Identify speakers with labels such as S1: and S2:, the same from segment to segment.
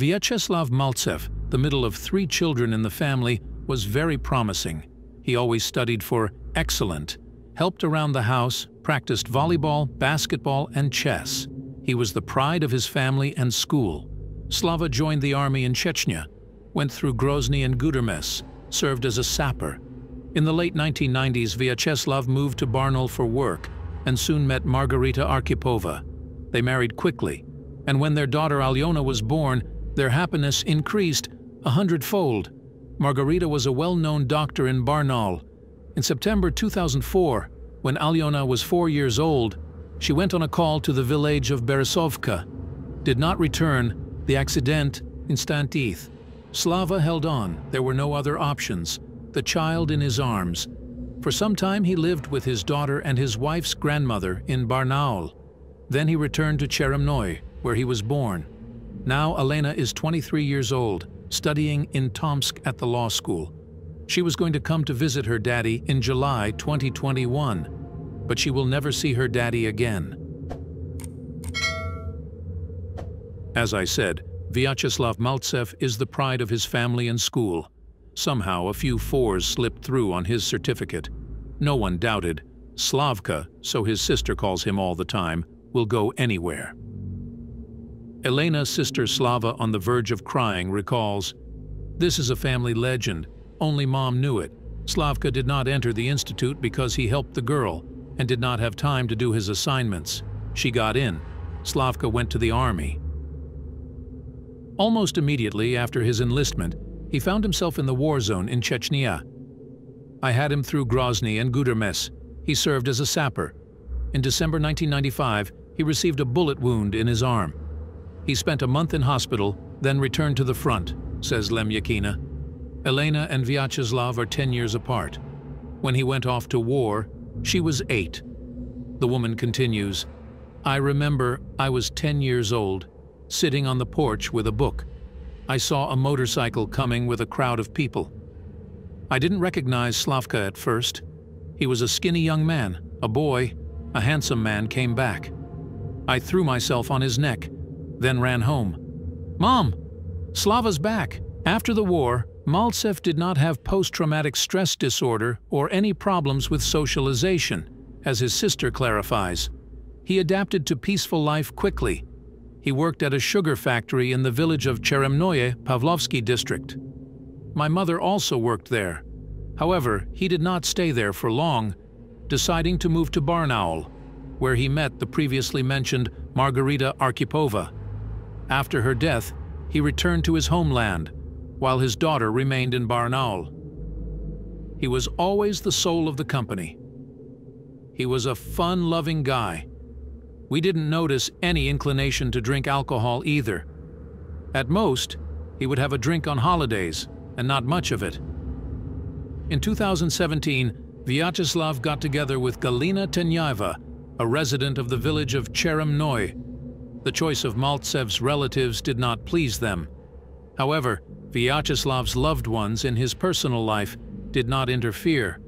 S1: Vyacheslav Maltsev, the middle of three children in the family, was very promising. He always studied for excellent, helped around the house, practiced volleyball, basketball, and chess. He was the pride of his family and school. Slava joined the army in Chechnya, went through Grozny and Gudermes, served as a sapper. In the late 1990s, Vyacheslav moved to Barnaul for work and soon met Margarita Arkhipova. They married quickly, and when their daughter Alyona was born, their happiness increased a hundredfold. Margarita was a well-known doctor in Barnaul. In September 2004, when Alyona was four years old, she went on a call to the village of Berezovka, did not return, the accident instantif. Slava held on, there were no other options, the child in his arms. For some time he lived with his daughter and his wife's grandmother in Barnaul. Then he returned to Cheremnoye, where he was born. Now Elena is 23 years old, studying in Tomsk at the law school. She was going to come to visit her daddy in July 2021, but she will never see her daddy again. As I said, Vyacheslav Maltsev is the pride of his family and school. Somehow a few fours slipped through on his certificate. No one doubted. Slavka, so his sister calls him all the time, will go anywhere. Elena's sister Slava, on the verge of crying, recalls, This is a family legend. Only mom knew it. Slavka did not enter the institute because he helped the girl and did not have time to do his assignments. She got in. Slavka went to the army. Almost immediately after his enlistment, he found himself in the war zone in Chechnya. I had him through Grozny and Gudermes. He served as a sapper. In December 1995, he received a bullet wound in his arm. He spent a month in hospital, then returned to the front, says Lemyakina. Elena and Vyacheslav are 10 years apart. When he went off to war, she was eight. The woman continues, I remember I was 10 years old, sitting on the porch with a book. I saw a motorcycle coming with a crowd of people. I didn't recognize Slavka at first. He was a skinny young man, a boy, a handsome man came back. I threw myself on his neck, then ran home. Mom! Slava's back. After the war, Maltsev did not have post-traumatic stress disorder or any problems with socialization, as his sister clarifies. He adapted to peaceful life quickly. He worked at a sugar factory in the village of Cheremnoye, Pavlovsky district. My mother also worked there. However, he did not stay there for long, deciding to move to Barnaul, where he met the previously mentioned Margarita Arkhipova. After her death, he returned to his homeland, while his daughter remained in Barnaul. He was always the soul of the company. He was a fun-loving guy. We didn't notice any inclination to drink alcohol either. At most, he would have a drink on holidays, and not much of it. In 2017, Vyacheslav got together with Galina Tenyaeva, a resident of the village of Cheremnoye, the choice of Maltsev's relatives did not please them. However, Vyacheslav's loved ones in his personal life did not interfere.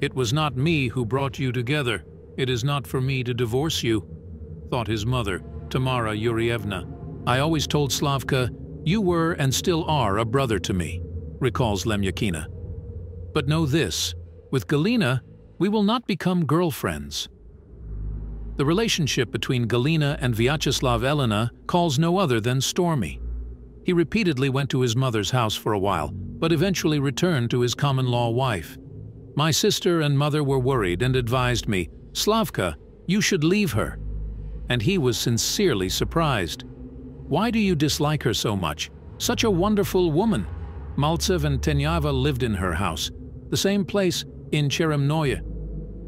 S1: It was not me who brought you together. It is not for me to divorce you, thought his mother, Tamara Yurievna. I always told Slavka, you were and still are a brother to me, recalls Lemyakina. But know this, with Galina, we will not become girlfriends. The relationship between Galina and Vyacheslav Elena calls no other than stormy. He repeatedly went to his mother's house for a while, but eventually returned to his common-law wife. My sister and mother were worried and advised me, Slavka, you should leave her. And he was sincerely surprised. Why do you dislike her so much? Such a wonderful woman. Maltsev and Tenyaeva lived in her house, the same place in Cheremnoye,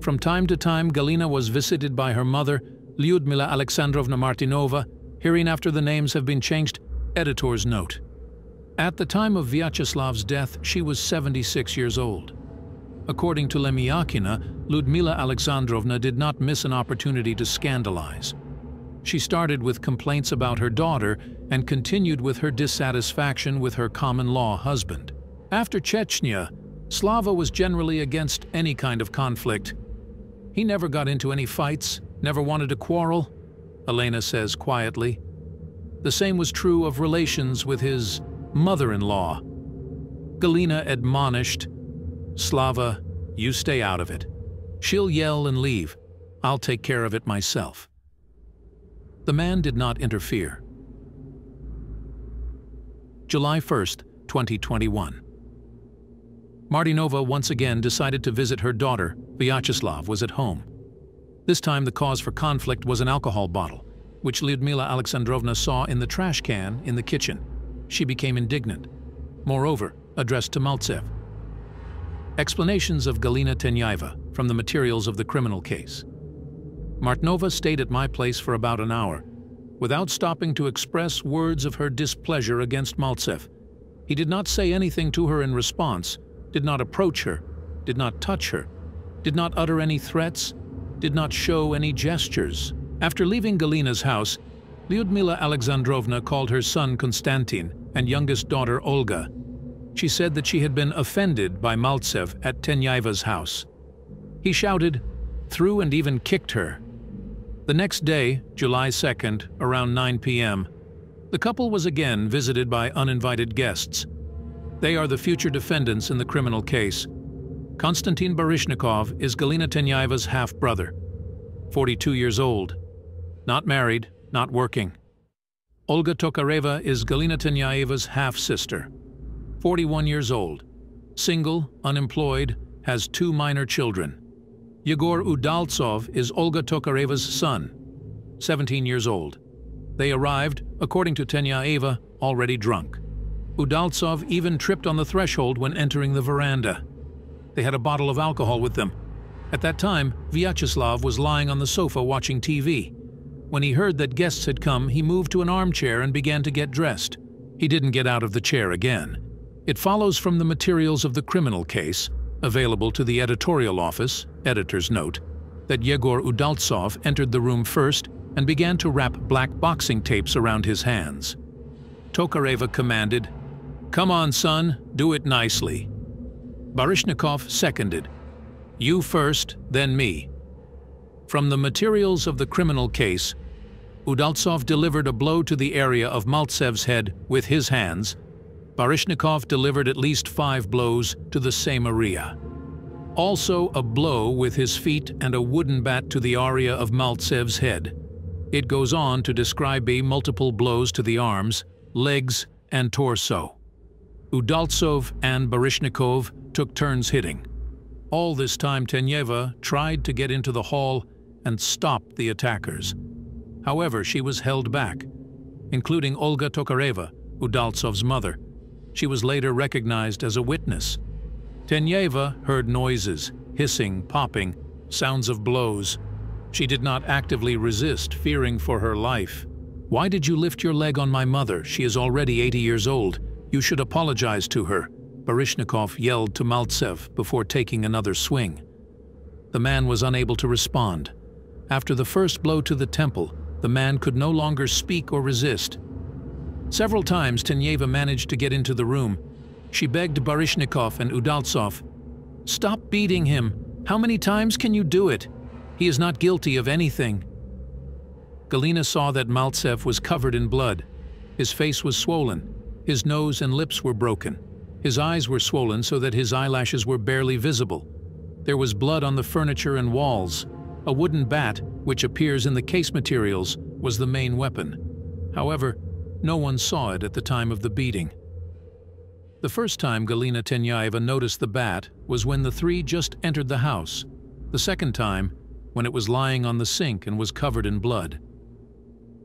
S1: from time to time, Galina was visited by her mother, Lyudmila Alexandrovna Martinova, hereinafter the names have been changed, editor's note. At the time of Vyacheslav's death, she was 76 years old. According to Lemyakina, Lyudmila Alexandrovna did not miss an opportunity to scandalize. She started with complaints about her daughter and continued with her dissatisfaction with her common-law husband. After Chechnya, Slava was generally against any kind of conflict, he never got into any fights, never wanted to quarrel, Elena says quietly. The same was true of relations with his mother-in-law. Galina admonished, Slava, you stay out of it. She'll yell and leave. I'll take care of it myself. The man did not interfere. July 1st, 2021. Martinova once again decided to visit her daughter. Vyacheslav was at home. This time the cause for conflict was an alcohol bottle, which Lyudmila Alexandrovna saw in the trash can in the kitchen. She became indignant. Moreover, addressed to Maltsev. Explanations of Galina Tenyaeva from the materials of the criminal case. Martinova stayed at my place for about an hour, without stopping to express words of her displeasure against Maltsev. He did not say anything to her in response, did not approach her, did not touch her, did not utter any threats, did not show any gestures. After leaving Galina's house, Lyudmila Alexandrovna called her son Konstantin and youngest daughter Olga. She said that she had been offended by Maltsev at Tenyaeva's house. He shouted, threw and even kicked her. The next day, July 2nd, around 9 p.m., the couple was again visited by uninvited guests. They are the future defendants in the criminal case. Konstantin Baryshnikov is Galina Tenyaeva's half-brother, 42 years old, not married, not working. Olga Tokareva is Galina Tenyaeva's half-sister, 41 years old, single, unemployed, has two minor children. Yegor Udaltsov is Olga Tokareva's son, 17 years old. They arrived, according to Tenyaeva, already drunk. Udaltsov even tripped on the threshold when entering the veranda. They had a bottle of alcohol with them. At that time, Vyacheslav was lying on the sofa watching TV. When he heard that guests had come, he moved to an armchair and began to get dressed. He didn't get out of the chair again. It follows from the materials of the criminal case available to the editorial office, editor's note, that Yegor Udaltsov entered the room first and began to wrap black boxing tapes around his hands. Tokareva commanded, Come on, son, do it nicely. Baryshnikov seconded, You first, then me. From the materials of the criminal case, Udaltsov delivered a blow to the area of Maltsev's head with his hands Baryshnikov delivered at least five blows to the same area. Also a blow with his feet and a wooden bat to the area of Maltsev's head. It goes on to describe multiple blows to the arms, legs, and torso. Udaltsov and Baryshnikov took turns hitting. All this time Tenyaeva tried to get into the hall and stop the attackers. However, she was held back, including Olga Tokareva, Udaltsov's mother, she was later recognized as a witness. Tenyaeva heard noises, hissing, popping, sounds of blows. She did not actively resist, fearing for her life. Why did you lift your leg on my mother? She is already 80 years old. You should apologize to her, Baryshnikov yelled to Maltsev before taking another swing. The man was unable to respond. After the first blow to the temple, the man could no longer speak or resist. Several times Tenyaeva managed to get into the room. She begged Baryshnikov and Udaltsov, Stop beating him. How many times can you do it? He is not guilty of anything. Galina saw that Maltsev was covered in blood. His face was swollen. His nose and lips were broken. His eyes were swollen so that his eyelashes were barely visible. There was blood on the furniture and walls. A wooden bat, which appears in the case materials, was the main weapon. However, no one saw it at the time of the beating. The first time Galina Tenyaeva noticed the bat was when the three just entered the house. The second time, when it was lying on the sink and was covered in blood.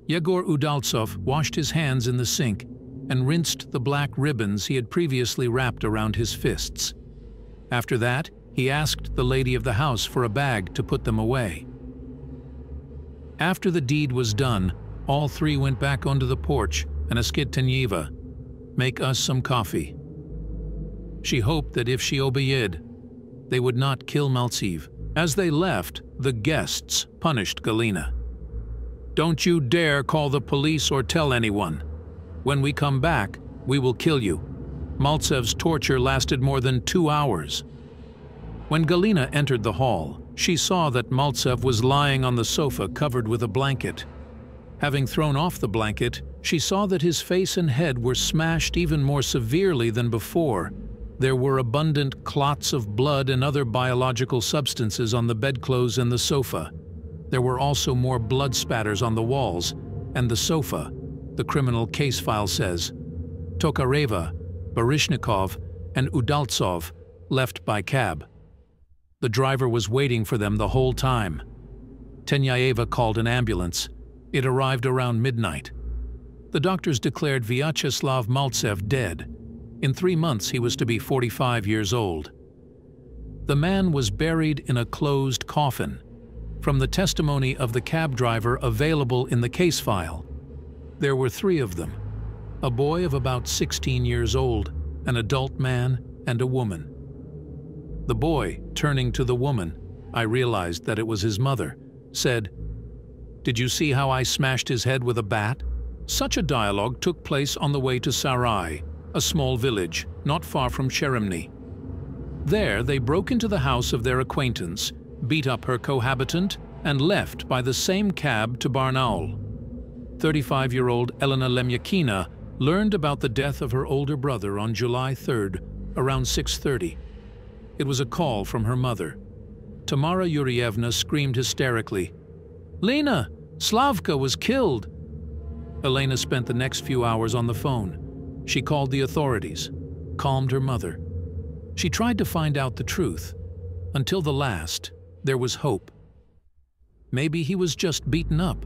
S1: Yegor Udaltsov washed his hands in the sink and rinsed the black ribbons he had previously wrapped around his fists. After that, he asked the lady of the house for a bag to put them away. After the deed was done, all three went back onto the porch and asked Tenyaeva, make us some coffee. She hoped that if she obeyed, they would not kill Maltsev. As they left, the guests punished Galina. Don't you dare call the police or tell anyone. When we come back, we will kill you. Maltsev's torture lasted more than two hours. When Galina entered the hall, she saw that Maltsev was lying on the sofa covered with a blanket. Having thrown off the blanket, she saw that his face and head were smashed even more severely than before. There were abundant clots of blood and other biological substances on the bedclothes and the sofa. There were also more blood spatters on the walls and the sofa, the criminal case file says. Tokareva, Baryshnikov, and Udaltsov left by cab. The driver was waiting for them the whole time. Tenyaeva called an ambulance. It arrived around midnight. The doctors declared Vyacheslav Maltsev dead. In three months he was to be 45 years old. The man was buried in a closed coffin. From the testimony of the cab driver available in the case file, there were three of them, a boy of about 16 years old, an adult man, and a woman. The boy, turning to the woman, I realized that it was his mother, said, Did you see how I smashed his head with a bat? Such a dialogue took place on the way to Sarai, a small village not far from Cheremny. There they broke into the house of their acquaintance, beat up her cohabitant, and left by the same cab to Barnaul. 35-year-old Elena Lemyakina learned about the death of her older brother on July 3rd, around 6.30. It was a call from her mother. Tamara Yurievna screamed hysterically, Lena, Slavka was killed. Elena spent the next few hours on the phone. She called the authorities, calmed her mother. She tried to find out the truth. Until the last, there was hope. Maybe he was just beaten up.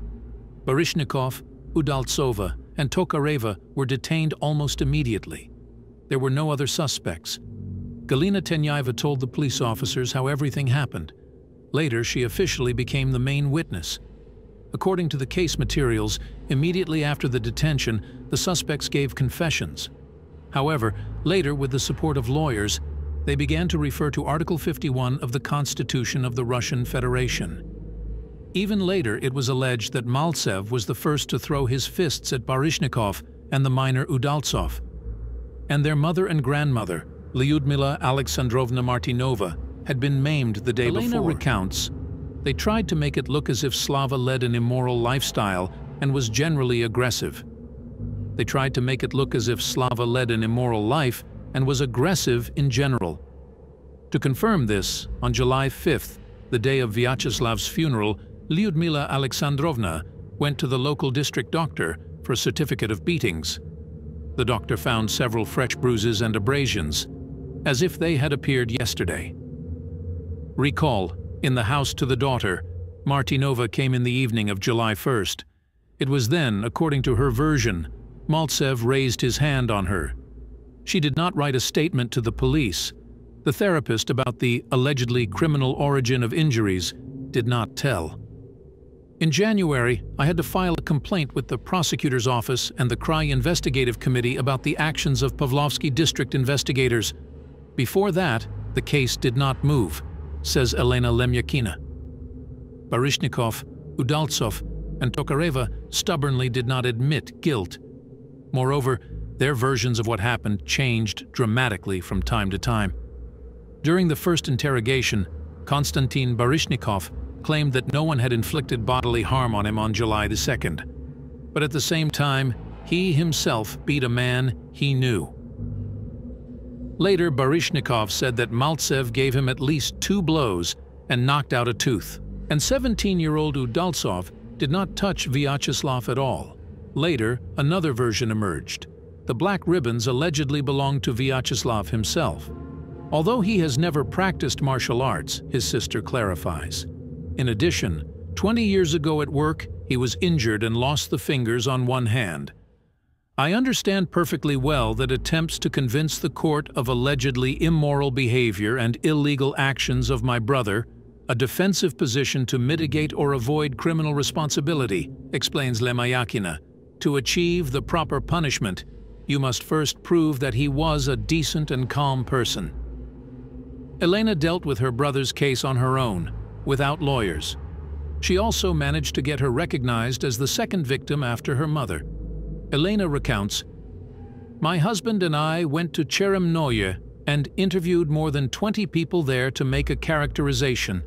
S1: Baryshnikov, Udaltsova, and Tokareva were detained almost immediately. There were no other suspects. Galina Tenyaeva told the police officers how everything happened. Later, she officially became the main witness. According to the case materials, immediately after the detention, the suspects gave confessions. However, later, with the support of lawyers, they began to refer to Article 51 of the Constitution of the Russian Federation. Even later, it was alleged that Maltsev was the first to throw his fists at Baryshnikov and the miner Udaltsov. And their mother and grandmother, Lyudmila Alexandrovna Martinova, had been maimed the day Elena before. recounts, they tried to make it look as if Slava led an immoral lifestyle and was generally aggressive. They tried to make it look as if Slava led an immoral life and was aggressive in general. To confirm this, on July 5th, the day of Vyacheslav's funeral, Lyudmila Alexandrovna went to the local district doctor for a certificate of beatings. The doctor found several fresh bruises and abrasions, as if they had appeared yesterday. Recall, in the house to the daughter, Martinova came in the evening of July 1st. It was then, according to her version, Maltsev raised his hand on her. She did not write a statement to the police. The therapist about the allegedly criminal origin of injuries did not tell. In January, I had to file a complaint with the prosecutor's office and the Krai Investigative Committee about the actions of Pavlovsky district investigators. Before that, the case did not move, says Elena Lemyakina. Baryshnikov, Udaltsov, and Tokareva stubbornly did not admit guilt. Moreover, their versions of what happened changed dramatically from time to time. During the first interrogation, Konstantin Baryshnikov claimed that no one had inflicted bodily harm on him on July the 2nd. But at the same time, he himself beat a man he knew. Later, Baryshnikov said that Maltsev gave him at least two blows and knocked out a tooth. And 17-year-old Udaltsov did not touch Vyacheslav at all. Later, another version emerged. The black ribbons allegedly belonged to Vyacheslav himself. Although he has never practiced martial arts, his sister clarifies. In addition, 20 years ago at work, he was injured and lost the fingers on one hand. I understand perfectly well that attempts to convince the court of allegedly immoral behavior and illegal actions of my brother, a defensive position to mitigate or avoid criminal responsibility, explains Lemyakina. To achieve the proper punishment, you must first prove that he was a decent and calm person. Elena dealt with her brother's case on her own, without lawyers. She also managed to get her recognized as the second victim after her mother. Elena recounts, My husband and I went to Cheremnoye and interviewed more than 20 people there to make a characterization.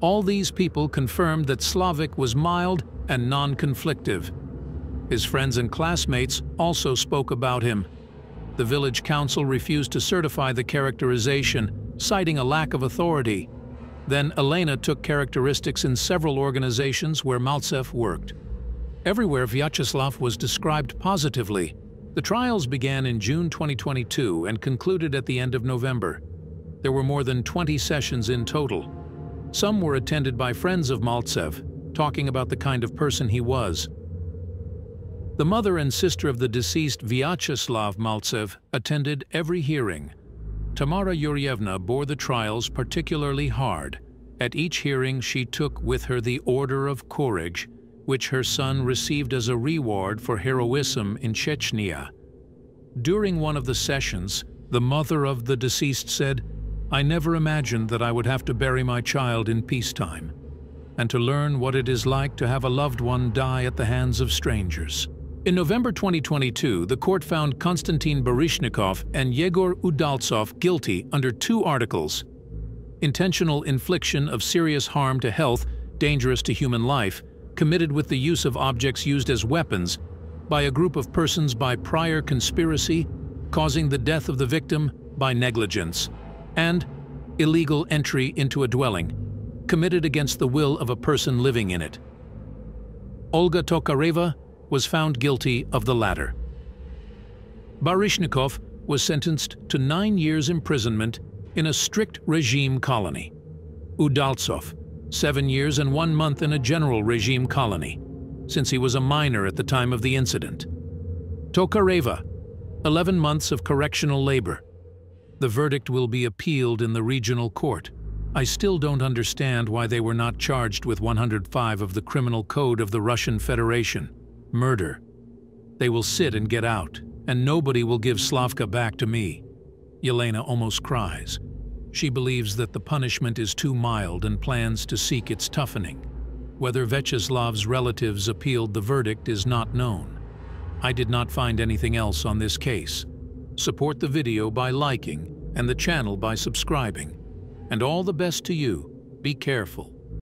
S1: All these people confirmed that Slavik was mild and non-conflictive. His friends and classmates also spoke about him. The village council refused to certify the characterization, citing a lack of authority. Then Elena took characteristics in several organizations where Maltsev worked. Everywhere Vyacheslav was described positively. The trials began in June 2022 and concluded at the end of November. There were more than 20 sessions in total. Some were attended by friends of Maltsev, talking about the kind of person he was. The mother and sister of the deceased Vyacheslav Maltsev attended every hearing. Tamara Yurievna bore the trials particularly hard. At each hearing she took with her the Order of Courage, which her son received as a reward for heroism in Chechnya. During one of the sessions, the mother of the deceased said, I never imagined that I would have to bury my child in peacetime, and to learn what it is like to have a loved one die at the hands of strangers. In November 2022, the court found Konstantin Baryshnikov and Yegor Udaltsov guilty under two articles intentional infliction of serious harm to health dangerous to human life, committed with the use of objects used as weapons by a group of persons by prior conspiracy, causing the death of the victim by negligence, and illegal entry into a dwelling, committed against the will of a person living in it. Olga Tokareva was found guilty of the latter. Baryshnikov was sentenced to nine years imprisonment in a strict regime colony. Udaltsov, seven years and one month in a general regime colony, since he was a minor at the time of the incident. Tokareva, 11 months of correctional labor. The verdict will be appealed in the regional court. I still don't understand why they were not charged with 105 of the Criminal Code of the Russian Federation murder. They will sit and get out, and nobody will give Slavka back to me. Yelena almost cries. She believes that the punishment is too mild and plans to seek its toughening. Whether Vyacheslav's relatives appealed the verdict is not known. I did not find anything else on this case. Support the video by liking and the channel by subscribing. And all the best to you. Be careful.